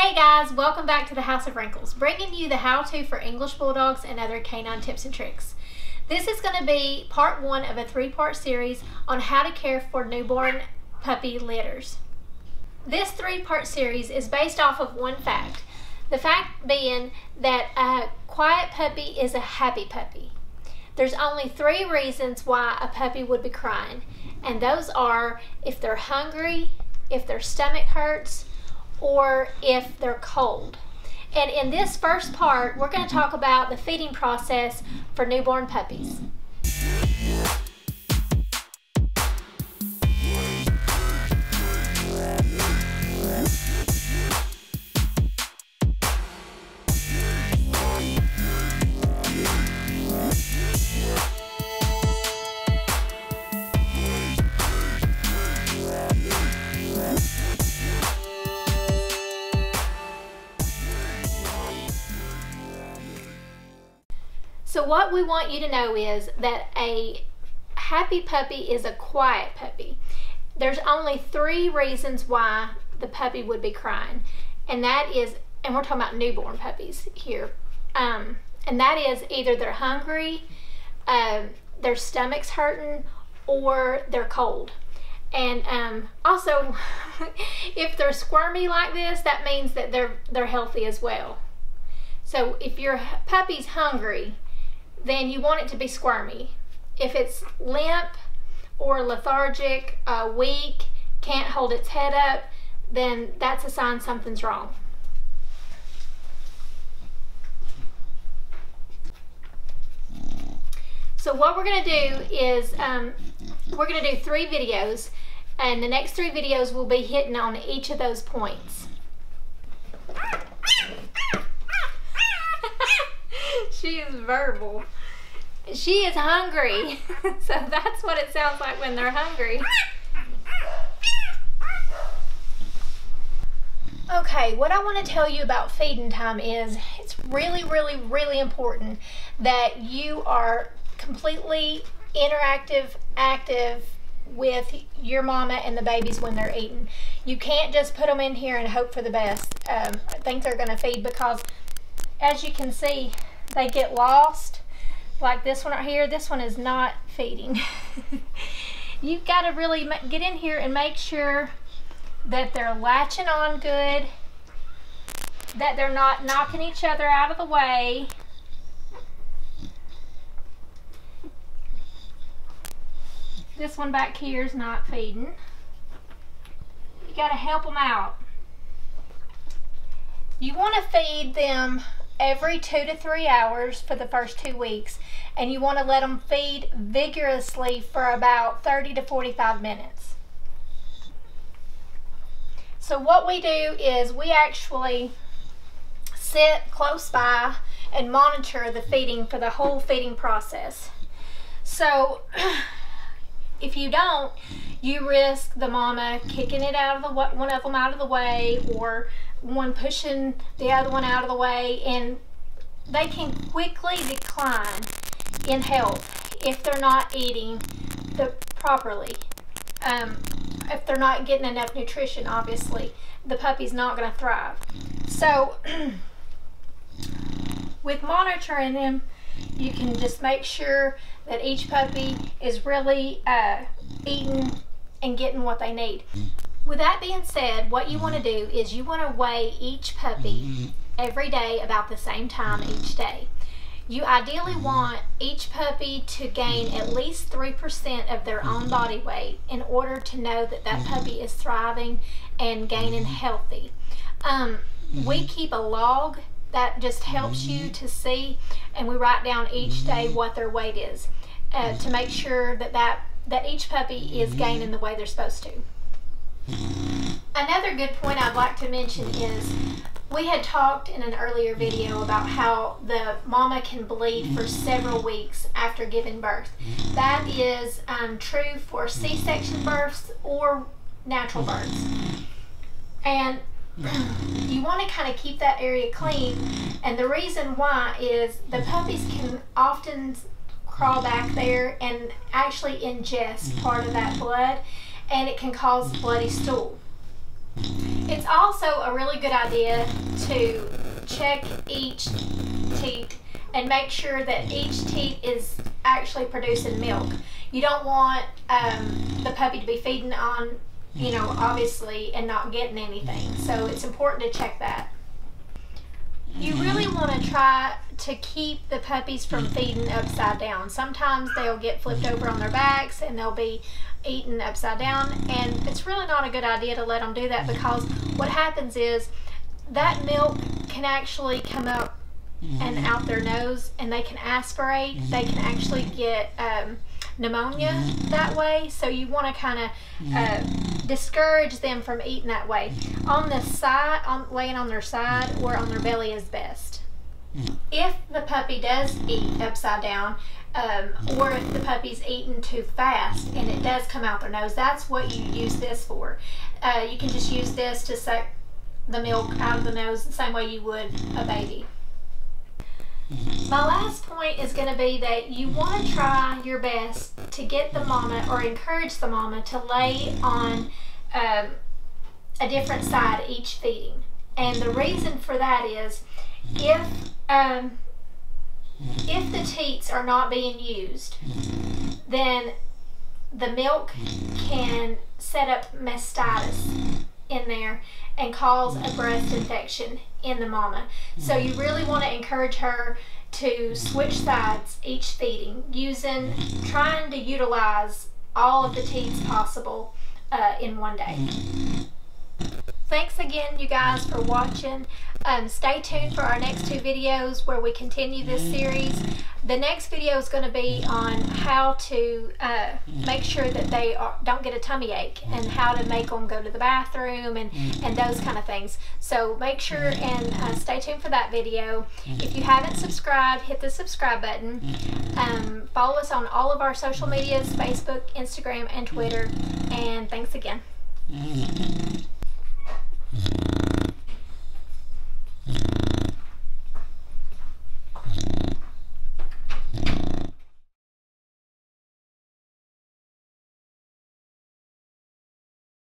Hey guys, welcome back to the House of Wrinkles, bringing you the how-to for English Bulldogs and other canine tips and tricks. This is going to be part one of a three-part series on how to care for newborn puppy litters. This three-part series is based off of one fact, the fact being that a quiet puppy is a happy puppy. There's only three reasons why a puppy would be crying, and those are if they're hungry, if their stomach hurts, or if they're cold. And in this first part, we're going to talk about the feeding process for newborn puppies. What we want you to know is that a happy puppy is a quiet puppy. There's only three reasons why the puppy would be crying. And that is, and we're talking about newborn puppies here. Um, and that is either they're hungry, uh, their stomach's hurting, or they're cold. And um, also, if they're squirmy like this, that means that they're they're healthy as well. So if your puppy's hungry, then you want it to be squirmy. If it's limp or lethargic, uh, weak, can't hold its head up, then that's a sign something's wrong. So what we're going to do is um, we're going to do three videos and the next three videos will be hitting on each of those points. she is verbal. She is hungry. so that's what it sounds like when they're hungry. Okay, what I want to tell you about feeding time is it's really, really, really important that you are completely interactive, active with your mama and the babies when they're eating. You can't just put them in here and hope for the best. Um, I think they're going to feed because as you can see, they get lost. Like this one right here, this one is not feeding. You've got to really get in here and make sure that they're latching on good, that they're not knocking each other out of the way. This one back here is not feeding. You got to help them out. You want to feed them every two to three hours for the first two weeks and you want to let them feed vigorously for about 30 to 45 minutes. So what we do is we actually sit close by and monitor the feeding for the whole feeding process. So if you don't, you risk the mama kicking it out of the one of them out of the way or one pushing the other one out of the way and they can quickly decline in health if they're not eating the properly. Um, if they're not getting enough nutrition, obviously, the puppy's not going to thrive. So, with monitoring them, you can just make sure that each puppy is really uh, eating and getting what they need. With that being said, what you want to do is you want to weigh each puppy every day about the same time each day. You ideally want each puppy to gain at least 3% of their own body weight in order to know that that puppy is thriving and gaining healthy. Um, we keep a log that just helps you to see and we write down each day what their weight is uh, to make sure that, that, that each puppy is gaining the way they're supposed to. Another good point I'd like to mention is we had talked in an earlier video about how the mama can bleed for several weeks after giving birth. That is um, true for C-section births or natural births. And you want to kind of keep that area clean. And the reason why is the puppies can often crawl back there and actually ingest part of that blood and it can cause bloody stool. It's also a really good idea to check each teat and make sure that each teat is actually producing milk. You don't want um, the puppy to be feeding on, you know, obviously, and not getting anything. So it's important to check that. You mm-hmm. really want to try to keep the puppies from mm-hmm. feeding upside down. Sometimes they'll get flipped mm-hmm. over on their backs and they'll be eaten upside down and it's really not a good idea to let them do that because what happens is that milk can actually come up and out their nose and they can aspirate. They can actually get um, pneumonia that way so you want to kind of uh, discourage them from eating that way. On the side on laying on their side or on their belly is best. If the puppy does eat upside down um, or if the puppy's eating too fast and it does come out their nose that's what you use this for. Uh, you can just use this to suck the milk out of the nose the same way you would a baby my last point is going to be that you want to try your best to get the mama or encourage the mama to lay on um, a different side each feeding. And the reason for that is if um, if the teats are not being used, then the milk can set up mastitis in there and cause a breast infection in the mama. So you really want to encourage her to switch sides each feeding using, trying to utilize all of the teats possible uh, in one day. Thanks again, you guys, for watching. Um, stay tuned for our next two videos where we continue this series. The next video is going to be on how to uh, make sure that they are, don't get a tummy ache and how to make them go to the bathroom and, and those kind of things. So make sure and uh, stay tuned for that video. If you haven't subscribed, hit the subscribe button. Um, follow us on all of our social medias, Facebook, Instagram, and Twitter. And thanks again.